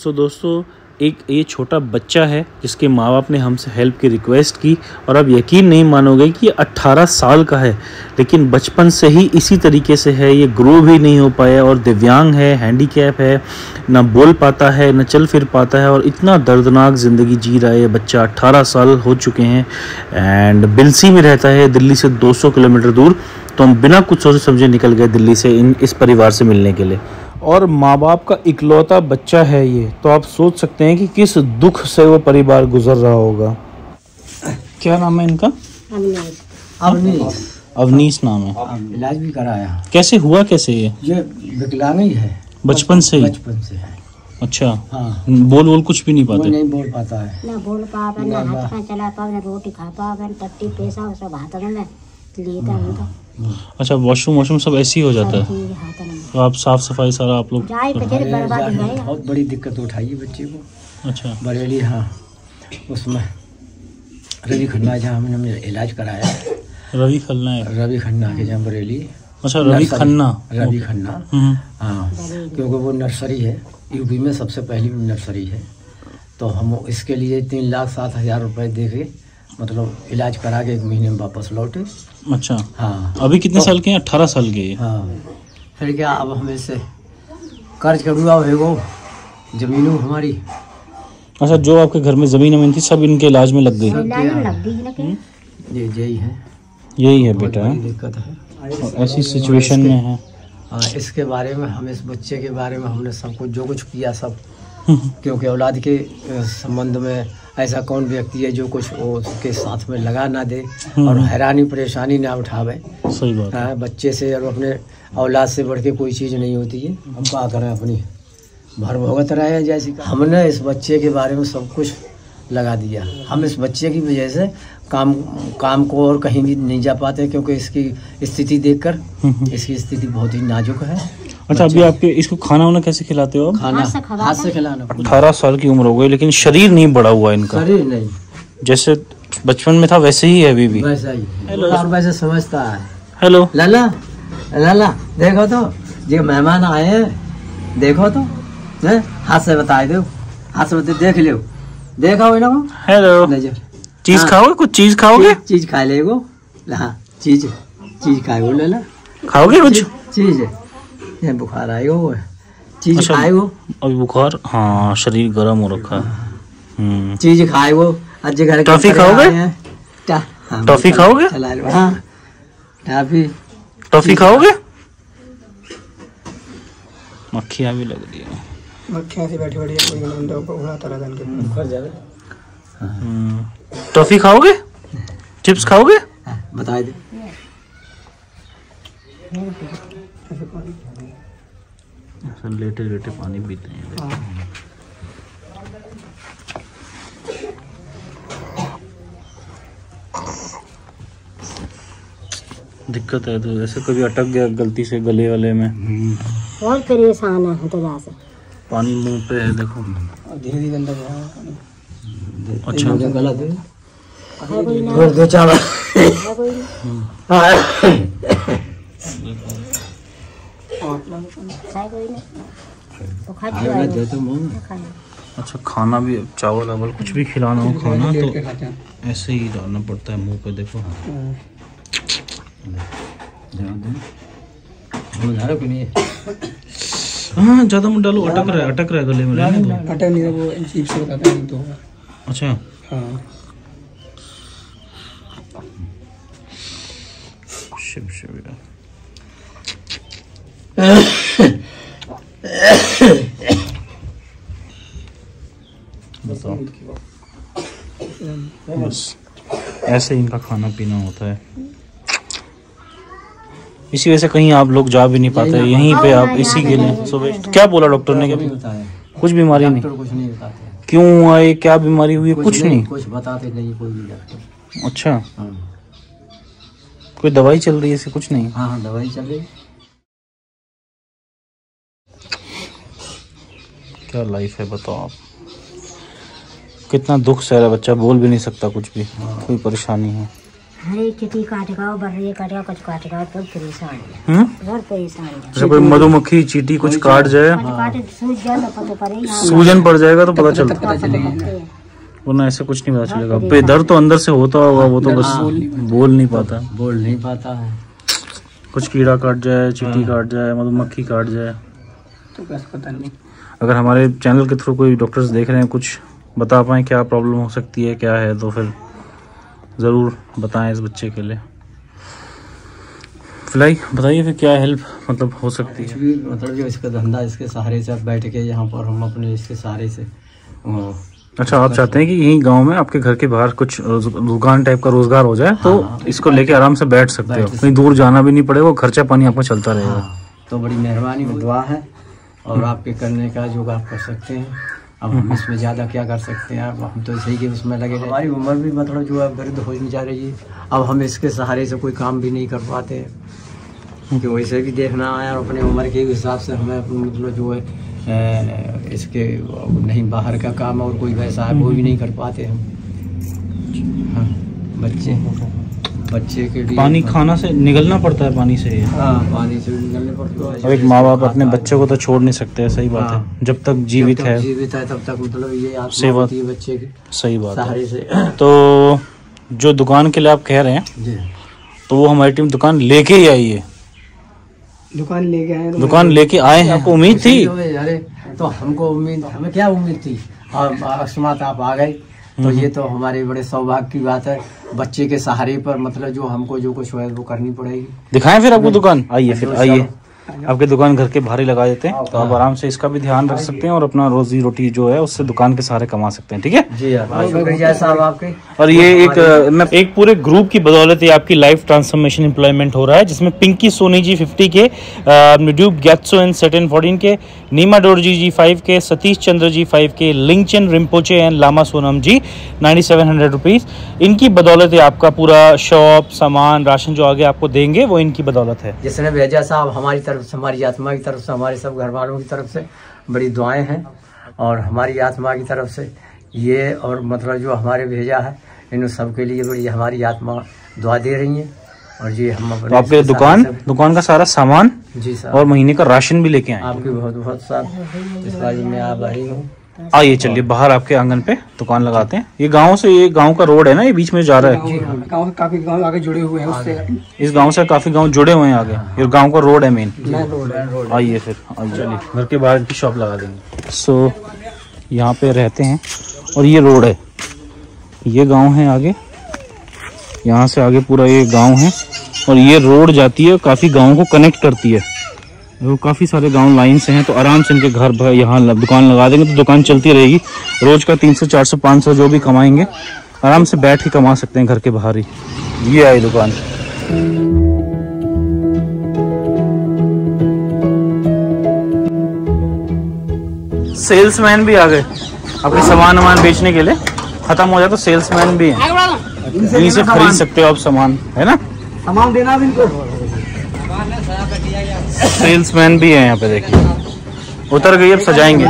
सो दोस्तों, एक ये छोटा बच्चा है जिसके माँ बाप ने हमसे हेल्प की रिक्वेस्ट की और अब यकीन नहीं मानोगे कि ये 18 साल का है, लेकिन बचपन से ही इसी तरीके से है। ये ग्रो भी नहीं हो पाया और दिव्यांग है हैंडीकैप है, ना बोल पाता है, ना चल फिर पाता है और इतना दर्दनाक ज़िंदगी जी रहा है ये बच्चा। 18 साल हो चुके हैं एंड बिलसी में रहता है, दिल्ली से 200 किलोमीटर दूर। तो हम बिना कुछ सोचे समझे निकल गए दिल्ली से इन, इस परिवार से मिलने के लिए। और माँ बाप का इकलौता बच्चा है ये तो आप सोच सकते हैं कि किस दुख से वो परिवार गुजर रहा होगा। क्या नाम है इनका? अवनीश। अवनीश। नाम है। इलाज भी कराया। कैसे हुआ कैसे ये? ये विकलांग ही है। बचपन से बचपन से है। अच्छा। हाँ। बोल बोल कुछ भी नहीं पाते। नहीं बोल पाता है। ना बोल पावे ना हाथ में चला पावे ना रोटी खा पावे ना पट्टी पैसा सब हाथ में लेता हूँ। तो अच्छा वॉशरूम वॉशरूम सब ऐसे ही हो जाता है? है हाथ में। तो आप साफ़ सफ़ाई सारा आप लोग जाएगा। बहुत बड़ी दिक्कत उठाई बच्चे को। अच्छा। बरेली हाँ उसमें रवि खन्ना जहाँ हमने हमने इलाज कराया। रवि खन्ना है? रवि खन्ना के जहाँ बरेली। अच्छा रवि खन्ना। रवि खन्ना। हम्म, हाँ क्योंकि वो नर्सरी है यूपी में सबसे पहली नर्सरी है। तो हम इसके लिए तीन लाख सात हज़ार रुपए दे के मतलब इलाज करा के एक महीने में वापस लौटे। अच्छा। हाँ। अभी कितने तो, साल के हैं? अट्ठारह साल के हाँ। फिर क्या अब हम इससे कर्ज करूँगा भेगो वो जमीनों हमारी। अच्छा जो आपके घर में ज़मीन अमीन थी सब इनके इलाज में लग गई। के ये यही है। यही है बेटा। दिक्कत है। ऐसी सिचुएशन में है। हाँ इसके बारे में हम इस बच्चे के बारे में हमने सब कुछ जो कुछ किया सब क्योंकि औलाद के संबंध में ऐसा कौन व्यक्ति है जो कुछ उसके साथ में लगा ना दे और हैरानी परेशानी ना उठावे। सही बात। है हाँ, बच्चे से और अपने औलाद से बढ़ के कोई चीज़ नहीं होती है। हम क्या करें अपनी? भर भोगत रहे हैं जैसे हमने इस बच्चे के बारे में सब कुछ लगा दिया। हम इस बच्चे की वजह से काम काम को और कहीं भी नहीं जा पाते क्योंकि इसकी स्थिति देखकर इसकी स्थिति बहुत ही नाजुक है। अच्छा अभी आपके इसको खाना वाना कैसे खिलाते हो आप? खाना। हाथ से खिलाना अठारह साल की उम्र हो गई लेकिन शरीर नहीं बड़ा हुआ इनका। शरीर नहीं। जैसे बचपन में था वैसे ही है अभी भी। वैसा ही और वैसे समझता है। हेलो लाला लाला देखो तो ये मेहमान आए हैं देखो तो हैं? हाथ से बता दो। हाथ से बता देख लो देखा हो ना हेलो चीज़ हाँ। खाओगे? कुछ चीज़ खाओगे? चीज- खा लेगो। हाँ चीज़ चीज़ खाएगो लाला। खाओगे कुछ? चीज़ ये बुखार आएगा वो चीज़ अच्छा। खाएगो अभी बुखार हाँ शरीर गर्म हो रखा है। हम्म। चीज़ खाएगो आज घर टॉफी खाओगे? हैं। हाँ, टॉफी खाओगे? हाँ टॉफी। टॉफी खाओगे? मक्खियाँ भी लग रही है। मक्खियाँ से बैठी बैठी कोई बंदा उड़ाता रहता इनके बुखार जावे हम्म, टॉफी खाओगे? चिप्स खाओगे? बता दे। लेटे लेटे पानी पीते हैं। दिक्कत है तो जैसे कभी अटक गया गलती से गले वाले में। बहुत परेशान है तो से। पानी मुँह पे है देखो। धीरे धीरे अंदर अच्छा। गलत है। और दो चावल है कोई ना है कोई ना तो खा हाँ, दे तो मुँह खाना अच्छा खाना भी, चावल वावल कुछ भी खिलाना हो खाना तो ऐसे ही डालना पड़ता है मुँह पे, देखो। हाँ ज़्यादा मत डालो, अटक रहा है, अटक रहा है गले में, रहने दो। अटक नहीं वो चीज़ से बताता नहीं तो अच्छा। हाँ शिव शिव यार। बताओ बस ऐसे ही इनका खाना पीना होता है। इसी वजह से कहीं आप लोग जा भी नहीं पाते यहीं पे आप इसी के लिए सुबह क्या बोला डॉक्टर ने क्या कुछ बीमारी नहीं। कुछ नहीं बताते। क्यों आए? क्या बीमारी हुई? है कुछ नहीं कुछ बताते नहीं कोई भी डॉक्टर अच्छा। हाँ। कोई दवाई चल रही है ऐसे? कुछ नहीं। हाँ हाँ दवाई चल रही। क्या लाइफ है बताओ आप। कितना दुख सह रहा है बच्चा बोल भी नहीं सकता कुछ भी। कोई परेशानी है। हरे खेती काटेगा बर्रे काटेगा कुछ काटेगा बहुत परेशान है। हम्म? बहुत परेशान है। जैसे कोई मधुमक्खी चीटी कुछ काट जाए। काटे काटे सूझ जाए तो पता पड़े यहाँ सूजन पड़ जाएगा तो पता चलता। पता लगते हैं। वरना ऐसे कुछ नहीं पता चलेगा। पे दर्द तो अंदर से होता होगा वो तो बस बोल नहीं पाता। बोल नहीं पाता है। कुछ कीड़ा काट जाए चीटी काट जाए मधुमक्खी काट जाए। तो बस पता नहीं। अगर हमारे चैनल के थ्रू कोई डॉक्टर्स देख रहे हैं कुछ बता पाएँ क्या प्रॉब्लम हो सकती है क्या है तो फिर ज़रूर बताएँ इस बच्चे के लिए। फ़िलहाल बताइए फिर क्या हेल्प मतलब हो सकती है। मतलब जो इसका धंधा इसके सहारे से आप बैठ के यहाँ पर हम अपने इसके सहारे से अच्छा आप चाहते हैं कि यहीं गाँव में आपके घर के बाहर कुछ दुकान टाइप का रोज़गार हो जाए तो हाँ। इसको लेके आराम से बैठ सकते हो। कहीं दूर जाना भी नहीं पड़ेगा खर्चा पानी आपका चलता रहेगा। हाँ, तो बड़ी मेहरबानी है, दुआ है और आपके करने का जो आप कर सकते हैं। अब हम इसमें ज़्यादा क्या कर सकते हैं? अब हम तो सही के उसमें लगे हमारी उम्र भी मतलब जो है वृद्ध हो जा रही है अब हम इसके सहारे से कोई काम भी नहीं कर पाते। क्योंकि वैसे भी देखना है और अपने उम्र के हिसाब से हमें अपने मतलब जो है इसके नहीं बाहर का काम और कोई वैसा है वो भी नहीं कर पाते हम। हाँ, बच्चे बच्चे के लिए पानी खाना से निकलना पड़ता है पानी से। हाँ पानी से निकलने पड़ते हैं। और एक माँ बाप अपने बच्चे को तो छोड़ नहीं सकते है सही बात है। हाँ। जब तक जीवित है। जीवित है तब तक मतलब ये सेवा- बच्चे की सही बात है। तो जो दुकान के लिए आप कह रहे हैं तो वो हमारी टीम दुकान लेके ही आई है। दुकान लेके आए हैं दुकान लेके आए हैं आपको उम्मीद थी? अरे तो हमको उम्मीद हमें क्या उम्मीद थी? अब अकस्मात आप आ गए। तो ये तो हमारे बड़े सौभाग्य की बात है। बच्चे के सहारे पर मतलब जो हमको जो कुछ है वो करनी पड़ेगी। दिखाएँ फिर आपको दुकान? आइए फिर आइए। आपके दुकान घर के बाहर ही लगा देते हैं तो आप आराम से इसका भी ध्यान रख सकते हैं और अपना रोजी रोटी जो है उससे दुकान के सहारे कमा सकते हैं ठीक है? जी आपके। और ये एक मैं एक पूरे ग्रुप की बदौलत ये आपकी लाइफ ट्रांसफॉर्मेशन एम्प्लॉयमेंट हो रहा है जिसमें पिंकी सोनी जी 50 के न्यूड्यूब गैट्सो एंड सेटन 14 के नीमा डोरजी जी फाइव के सतीश चंद्र जी फाइव के Lingchen Rimpoche and lama Sonam ji 9700 rupees इनकी बदौलत ये आपका पूरा शॉप सामान राशन जो आगे आपको देंगे वो इनकी बदौलत है। जिसने भेजा साहब हमारी तरफ़ से हमारी आत्मा की तरफ़ से हमारे सब घर वालों की तरफ़ से बड़ी दुआएँ हैं। और हमारी आत्मा की तरफ़ से ये और मतलब जो हमारे भेजा है इन सब के लिए बड़ी हमारी आत्मा दुआ दे रही है। और जी हम अपने तो आपके दुकान दुकान का सारा सामान जी सर। और महीने का राशन भी लेके आए आपकी बहुत बहुत साहब इस बार मैं आ रही हूँ। आइए चलिए बाहर आपके आँगन पे दुकान लगाते हैं। ये गाँव से ये गाँव का रोड है ना ये बीच में जा रहा है। गाँव से काफ़ी गाँव आगे जुड़े हुए हैं उससे। इस गाँव से काफ़ी गाँव जुड़े हुए हैं आगे। ये गाँव का रोड है मेन है आइए फिर आइए। चलिए घर के बाहर की शॉप लगा देंगे। सो यहाँ पे रहते हैं और ये रोड है। ये गाँव है आगे। यहाँ से आगे पूरा ये गाँव है और ये रोड जाती है काफ़ी गाँव को कनेक्ट करती है। वो काफ़ी सारे गाँव लाइन से हैं तो आराम से इनके घर यहाँ दुकान लगा देंगे तो दुकान चलती रहेगी। रोज का तीन सौ चार सौ पाँच सौ जो भी कमाएँगे आराम से बैठ के कमा सकते हैं घर के बाहर ही। ये आई दुकान। सेल्समैन भी आ गए। आपके सामान वामान बेचने के लिए। खत्म हो जाए तो सेल्समैन भी है। यहीं से खरीद सकते हो आप सामान है ना? सामान देना भी इनको। सेल्समैन भी है यहाँ पे देखिए। उतर गई अब सजाएँगे।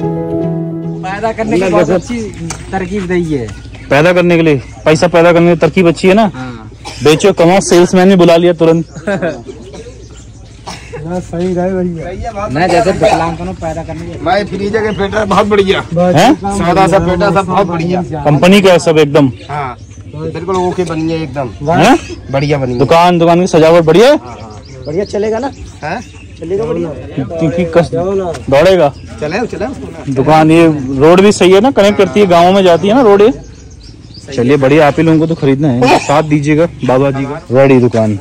पैदा करने की बहुत अच्छी तरकीब दी है। पैदा करने के लिए पैसा पैदा करने की तरकीब अच्छी है ना? हाँ। बेचो कमाओ सेल्समैन भी बुला लिया तुरंत। सही रहे भैया मैं जैसे विकलांगों पैदा करने की भाई फ्रीज के बहुत बढ़िया। है? सादा सा सब बहुत बढ़िया। कंपनी का सब एकदम? हाँ बिल्कुल ओके बनी है एकदम। बढ़िया बनी दुकान दुकान की सजावट बढ़िया बढ़िया चलेगा ना? हैं? चलेगा बढ़िया। दौड़ेगा? चले चले। दुकान ये रोड भी सही है ना? कनेक्ट करती है गाँव में जाती है ना रोड ये? चलिए बढ़िया आप ही लोगों को तो खरीदना है। साथ दीजिएगा बाबा जी का। रेडी दुकान।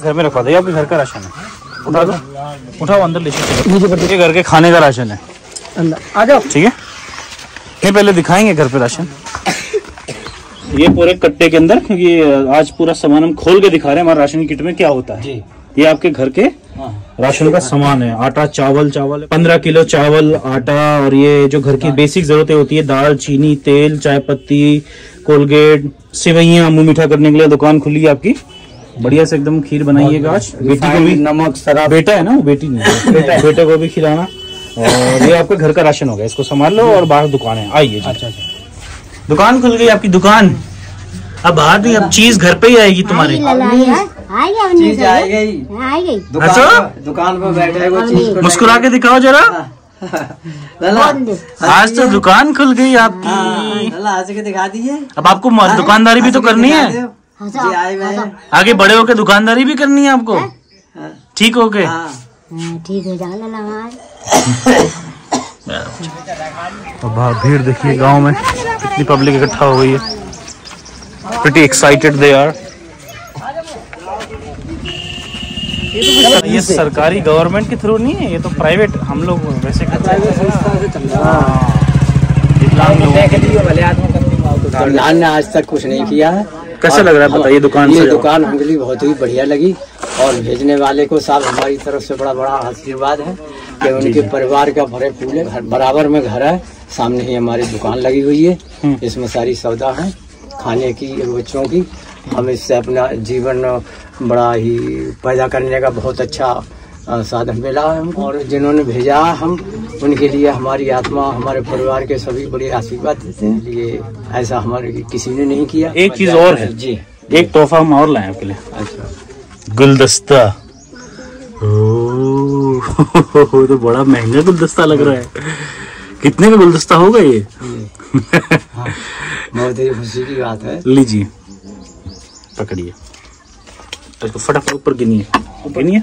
घर में रखवा दो ये आपके घर का राशन है। उठा दो। उठाओ अंदर ले ये घर के खाने का राशन है। आ जाओ। ठीक है? नहीं पहले दिखाएँगे घर पे राशन। ये पूरे कट्टे के अंदर क्योंकि आज पूरा सामान हम खोल के दिखा रहे हैं हमारे राशन किट में क्या होता है। ये आपके घर के राशन का सामान है। आटा चावल चावल। पंद्रह किलो चावल आटा और ये जो घर की बेसिक जरूरतें होती है दाल चीनी तेल चाय पत्ती कोलगेट सेवैयाँ मुँह मीठा करने के लिए दुकान खुली है आपकी। बढ़िया से एकदम खीर बनाइएगा आज। बेटी को भी नमक शराब। बेटा है ना वो? बेटी नहीं बेटा बेटे को भी खिलाना। और ये आपका घर का राशन हो गया। इसको संभाल लो और बाहर दुकान है। आइए अच्छा अच्छा। दुकान खुल गई आपकी दुकान। अब बाहर नहीं अब चीज़ घर पे ही आएगी तुम्हारी। चीज़ आएगा ही अच्छा? पर- दुकान पर बैठे वो चीज़ को मुस्कुरा के दिखाओ जरा। आज तो दुकान खुल गई आपकी। हाँ, हंस के दिखा दीजिए। अब आपको दुकानदारी भी तो करनी है। हैं आगे बड़े होके दुकानदारी भी करनी है आपको? हाँ, ठीक हो के हाँ। हाँ, ठीक हो भीड़ देखिए गाँव में कितनी पब्लिक इकट्ठा हो गई है। प्रिटी एक्साइटेड दे आर ये सरकारी गवर्नमेंट के थ्रू नहीं है ये तो प्राइवेट हम लोग वैसे करते हैं। हाँ। लोग ने आज तक कुछ नहीं किया। है कैसा लग रहा है? बताइए दुकान ये से दुकान हमके लिए बहुत ही बढ़िया लगी और भेजने वाले को साहब हमारी तरफ़ से बड़ा बड़ा आशीर्वाद है कि उनके परिवार का भरे फूले घर बराबर में घर है सामने ही हमारी दुकान लगी हुई है। इसमें सारी सौदा है खाने की बच्चों की। हम इससे अपना जीवन बड़ा ही पैदा करने का बहुत अच्छा साधन मिला है हमको। और जिन्होंने भेजा हम उनके लिए हमारी आत्मा हमारे परिवार के सभी बड़े आशीर्वाद देते हैं। ये ऐसा हमारे किसी ने नहीं किया। एक चीज़ और है। जी। एक तोहफा हम और लाए आपके लिए। अच्छा। गुलदस्ता। ओह, तो बड़ा महँगा गुलदस्ता लग रहा है। कितने का गुलदस्ता होगा ये? बहुत ही खुशी की बात है। लीजिए। पकड़िए। तो इसको फटाफट ऊपर गिनिए। गिनिए।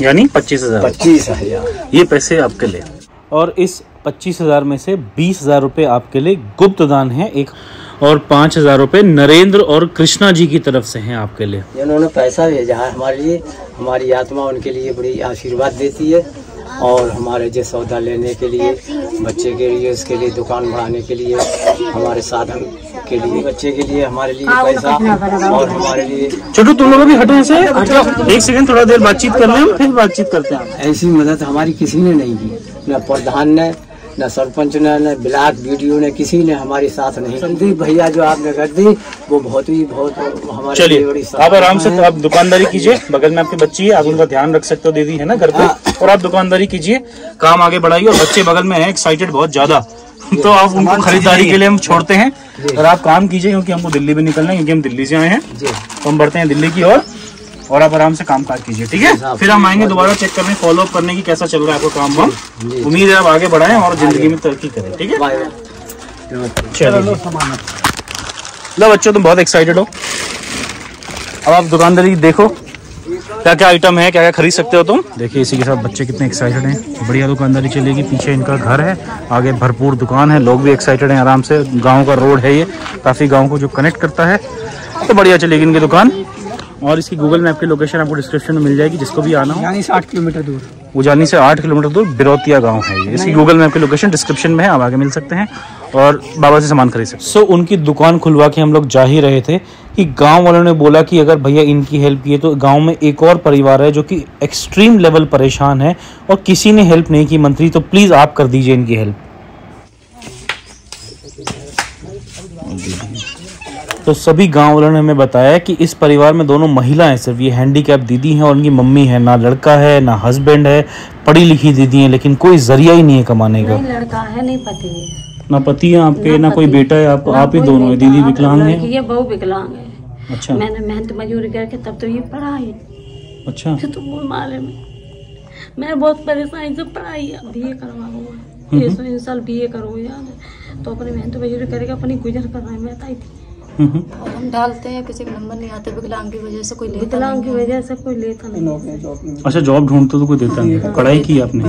यानी पच्चीस हज़ार। पच्चीस हज़ार। ये पैसे आपके लिए। और इस पच्चीस हज़ार में से बीस हज़ार रूपए आपके लिए गुप्त दान है एक और पाँच हज़ार रूपए नरेंद्र और कृष्णा जी की तरफ़ से हैं आपके लिए। उन्होंने पैसा भेजा है हमारे लिए हमारी आत्मा उनके लिए बड़ी आशीर्वाद देती है। और हमारे जो सौदा लेने के लिए बच्चे के लिए उसके लिए दुकान बढ़ाने के लिए हमारे साधन के लिए बच्चे के लिए हमारे लिए पैसा और हमारे लिए छोटू तुम लोगों भी हटो से एक सेकंड थोड़ा देर बातचीत कर लें हैं फिर बातचीत करते हैं। ऐसी मदद हमारी किसी ने नहीं की। न प्रधान ने न सरपंच ने न ब्लॉक वीडियो ने किसी ने हमारे साथ नहीं संदीप भैया जो आपने कर दी वो बहुत ही बहुत हमारे चलिए आप आराम से आप दुकानदारी कीजिए। बगल में आपकी बच्ची है आप उनका ध्यान रख सकते हो दीदी है ना घर पे? और आप दुकानदारी कीजिए काम आगे बढ़ाइए और बच्चे बगल में है एक्साइटेड बहुत ज़्यादा। तो आप उनको खरीदारी के लिए हम छोड़ते हैं। और आप काम कीजिए क्योंकि हमको दिल्ली भी निकलना है क्योंकि हम दिल्ली से आए हैं। तो हम बढ़ते हैं दिल्ली की ओर। और आप आराम से काम काज कीजिए ठीक है? फिर हम आएँगे दोबारा चेक करने फॉलो अप करने की कैसा चल रहा है आपका काम वाम उम्मीद है आप आगे बढ़ाएँ और ज़िंदगी में तरक्की करें ठीक है? चलो लो बच्चों तुम बहुत एक्साइटेड हो। अब आप दुकानदारी देखो क्या क्या आइटम है क्या क्या खरीद सकते हो तुम? देखिए इसी के साथ बच्चे कितने एक्साइटेड हैं। बढ़िया दुकानदारी चलेगी पीछे इनका घर है आगे भरपूर दुकान है लोग भी एक्साइटेड हैं आराम से। गाँव का रोड है ये काफ़ी गाँव को जो कनेक्ट करता है तो बढ़िया चलेगी इनकी दुकान। और इसकी गूगल मैप की लोकेशन आपको डिस्क्रिप्शन में मिल जाएगी जिसको भी आना हो। यानी साठ किलोमीटर दूर। उजानी से आठ किलोमीटर दूर बिरौतिया गाँव है ये। इसकी गूगल मैप की लोकेशन डिस्क्रिप्शन में है आप आगे मिल सकते हैं और बाबा से सामान खरीद सकते हैं। सो उनकी दुकान खुलवा के हम लोग जा ही रहे थे कि गाँव वालों ने बोला कि अगर भैया इनकी हेल्प किए तो गाँव में एक और परिवार है जो कि एक्सट्रीम लेवल परेशान है और किसी ने हेल्प नहीं की मंत्री तो प्लीज़ आप कर दीजिए इनकी हेल्प तो सभी गाँव वालों ने हमें बताया कि इस परिवार में दोनों महिलाएँ सिर्फ़ ये हैंडीकैप दीदी हैं और उनकी मम्मी है ना लड़का है ना हस्बैंड है पढ़ी लिखी दीदी हैं लेकिन कोई ज़रिया ही नहीं है कमाने का। नहीं लड़का है नहीं पति है। ना पति है आपके ना ना कोई बेटा है आप आप ही दोनों है दीदी विकलांग है। है बहु विकलांग है। अच्छा। मैंने मेहनत मजदूरी करके तब तो ये पढ़ाई। अच्छा। तो माले में। मैं बहुत परेशानी से पढ़ाई बी ए करवा हुआ ये साल बी ए करो है? तो अपनी मेहनत मजदूरी करके अपनी गुजर कर रहे मैं बताई थी। हम्म, और हम डालते हैं किसी का नंबर नहीं आता विकलांग की वजह से कोई लेता विकलांग की वजह से कोई लेता नहीं। अच्छा जॉब ढूंढते तो कोई देता नहीं। पढ़ाई की आपने?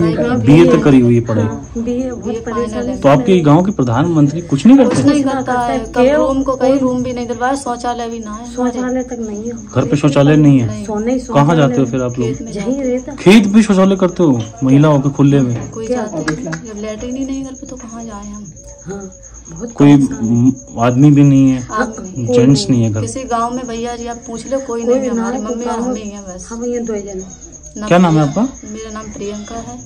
बीए तक करी हुई है पढ़ाई। बहुत परेशानी तो आपके गाँव के प्रधानमंत्री कुछ नहीं करते? नहीं करता है। रूम को कहीं रूम भी नहीं दिलवाया शौचालय भी ना है। शौचालय तक नहीं है। घर पे शौचालय नहीं है? सोने कहाँ जाते हो फिर आप लोग? खेत भी शौचालय करते हो? महिलाओं के खुले में? कोई जाते जब लेटरिन ही नहीं घर पे तो कहाँ जाए हम? हाँ। कोई आदमी भी नहीं है जेंट्स नहीं है घर किसी गाँव में भैया जी आप पूछ लो कोई नहीं है हमारी मम्मी और हम ही हैं बस। हम ये दो जने। ना क्या नाम है आपका? मेरा नाम प्रियंका है।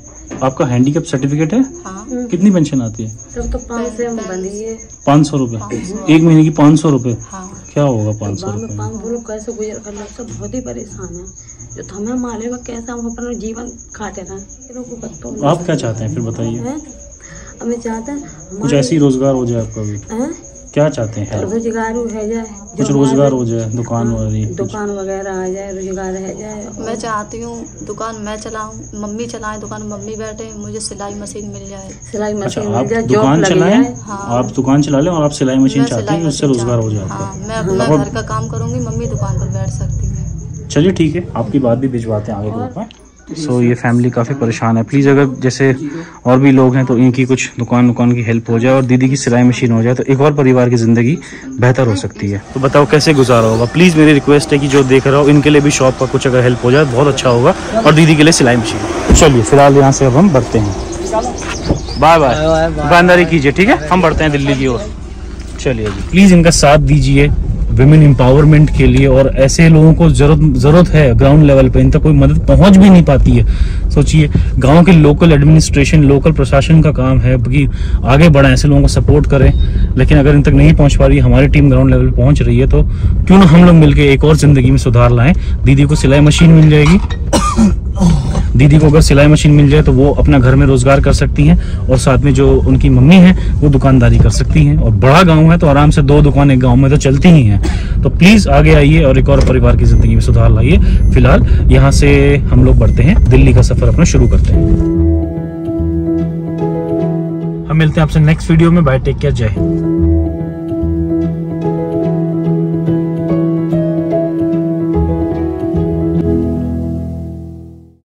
आपका हैंडीकैप सर्टिफिकेट है? हाँ। कितनी पेंशन आती है? सब तो पाँच है। पाँच सौ रूपए एक महीने की पाँच सौ रूपए हाँ। क्या होगा पाँच सौ गाँव में लोग कैसे गुजर कर सब बहुत ही परेशान है। जो तो हमें मालूम है कैसे हम अपना जीवन काटे रहे हैं आप क्या चाहते हैं? फिर बताइए। हैं हमें चाहते हैं कुछ ऐसी रोज़गार हो जाए आपका भी। हैं? क्या चाहते हैं? रोज़गार हो जाए कुछ रोज़गार हो जाए दुकान वाली दुकान वगैरह आ जाए रोज़गार रह जाए। मैं चाहती हूँ दुकान मैं चलाऊँ मम्मी चलाएँ दुकान मम्मी बैठे मुझे सिलाई मशीन मिल जाए। सिलाई अच्छा मशीन आप मिल जाए दुकान चलाएँ? हाँ। आप दुकान चला लें और आप सिलाई मशीन चाहते हैं उससे रोज़गार हो जाए हाँ। मैं अपना घर का काम करूँगी मम्मी दुकान पर बैठ सकती है। चलिए ठीक है आपकी बात भी भिजवाते हैं आगे ग्रुप में। सो ये फैमिली काफ़ी परेशान है. प्लीज़ अगर जैसे और भी लोग हैं तो इनकी कुछ दुकान दुकान की हेल्प हो जाए और दीदी की सिलाई मशीन हो जाए तो एक और परिवार की ज़िंदगी बेहतर हो सकती है. तो बताओ कैसे गुजारा होगा? प्लीज़ मेरी रिक्वेस्ट है कि जो देख रहा हो इनके लिए भी शॉप का कुछ अगर हेल्प हो जाए बहुत अच्छा होगा और दीदी के लिए सिलाई मशीन चलिए फ़िलहाल यहाँ से अब हम बढ़ते हैं. बाय बाय दुकानदारी कीजिए ठीक है? हम बढ़ते हैं दिल्ली की ओर. चलिए जी प्लीज़ इनका साथ दीजिए. विमेन एम्पावरमेंट के लिए और ऐसे लोगों को ज़रूरत ज़रूरत है ग्राउंड लेवल पे इन तक कोई मदद पहुँच भी नहीं पाती है। सोचिए, गाँव के लोकल एडमिनिस्ट्रेशन लोकल प्रशासन का काम है कि आगे बढ़ाएँ, ऐसे लोगों को सपोर्ट करें। लेकिन अगर इन तक नहीं पहुँच पा रही, हमारी टीम ग्राउंड लेवल पे पहुँच रही है तो क्यों ना हम लोग मिलकर एक और ज़िंदगी में सुधार लाएँ? दीदी को सिलाई मशीन मिल जाएगी। दीदी को अगर सिलाई मशीन मिल जाए तो वो अपना घर में रोज़गार कर सकती हैं और साथ में जो उनकी मम्मी हैं, वो दुकानदारी कर सकती हैं। और बड़ा गाँव है तो आराम से दो दुकान एक गाँव में तो चलती ही हैं। तो प्लीज़ आगे आइए और एक और परिवार की ज़िंदगी में सुधार लाइए। फ़िलहाल यहाँ से हम लोग बढ़ते हैं। दिल्ली का सफ़र अपना शुरू करते हैं। हम मिलते हैं आपसे नेक्स्ट वीडियो में। बाय टेक केयर जय हिंद।